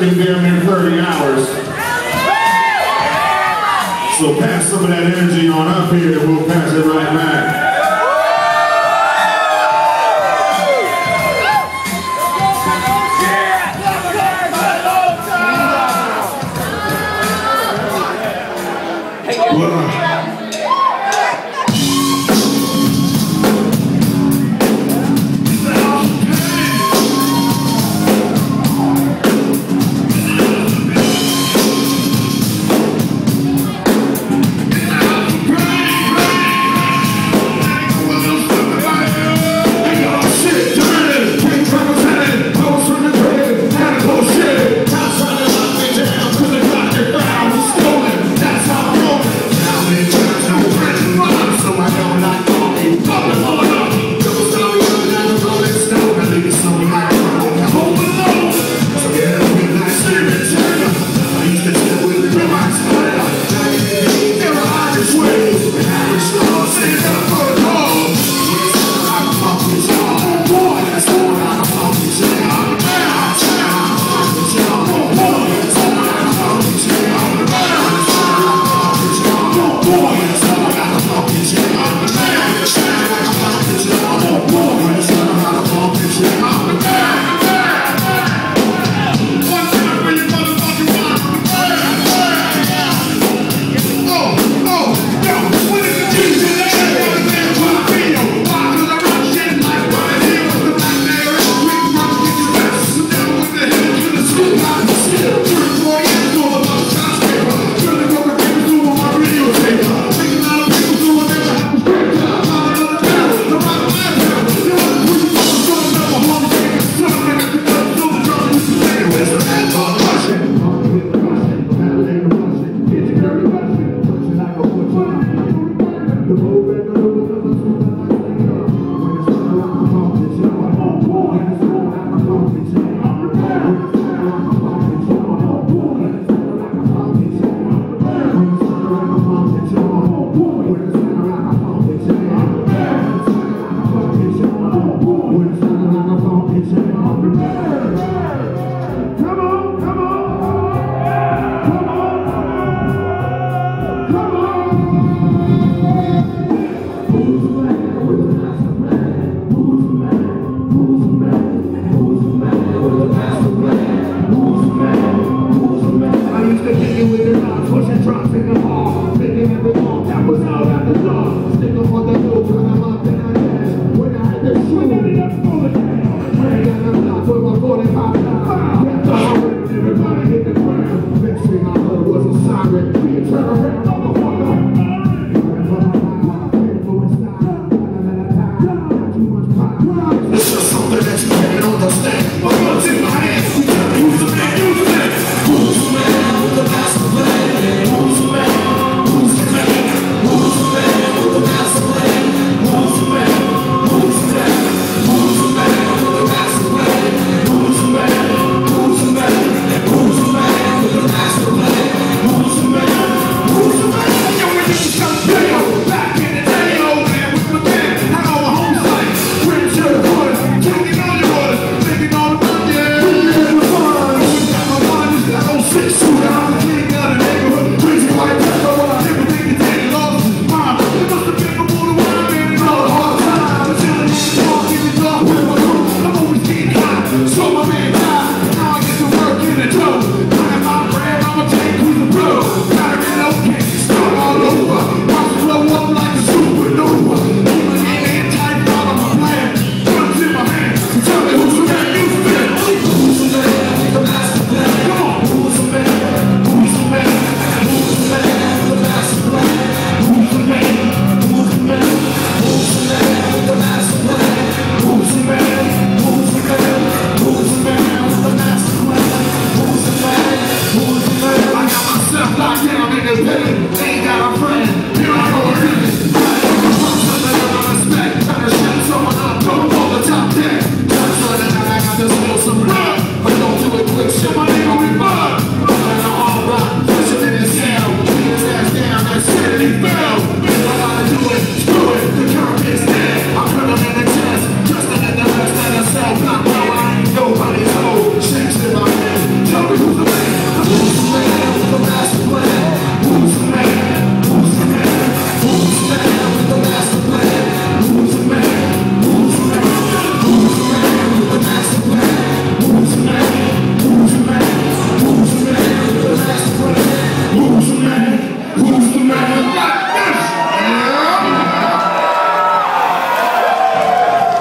working damn near 30 hours. So pass some of that energy on up here and we'll pass it right back. They ain't got a friend.